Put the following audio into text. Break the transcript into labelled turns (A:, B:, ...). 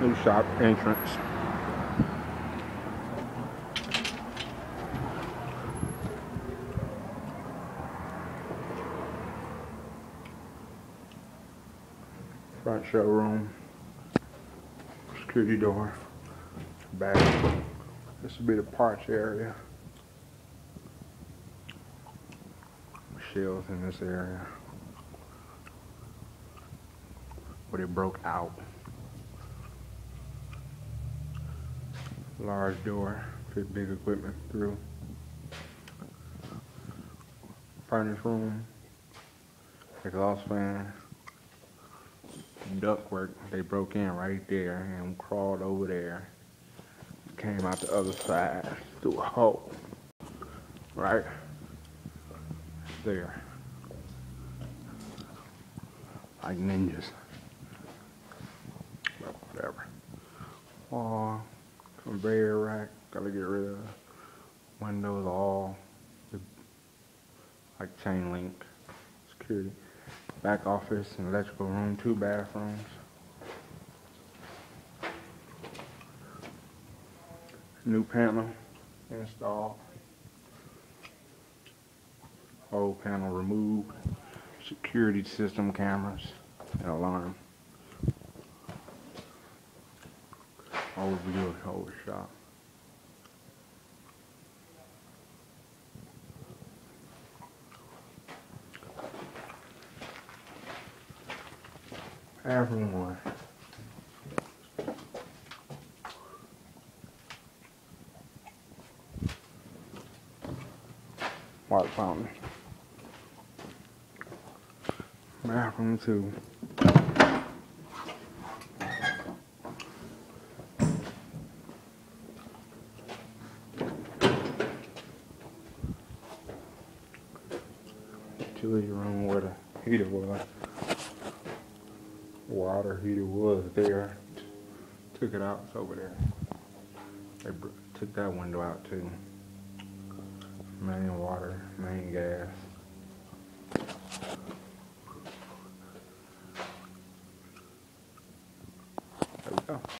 A: New shop entrance. Front showroom. Security door. Back. This will be the parts area. Shelves in this area. Where they broke out. Large door, fit big equipment through. Furnace room. Exhaust fan. Ductwork, they broke in right there and crawled over there. Came out the other side through a hole. Right there. Like ninjas. But whatever. Wall, conveyor rack, gotta get rid of windows all like chain link, security. Back office and electrical room, two bathrooms. New panel installed. Old panel removed. Security system cameras and alarm. Overview of the whole shop. Bathroom one. Water fountain. Bathroom two. Utility room where the heater was. Water heater was there. Took it out, it's over there. They took that window out too. Main water, main gas. There we go.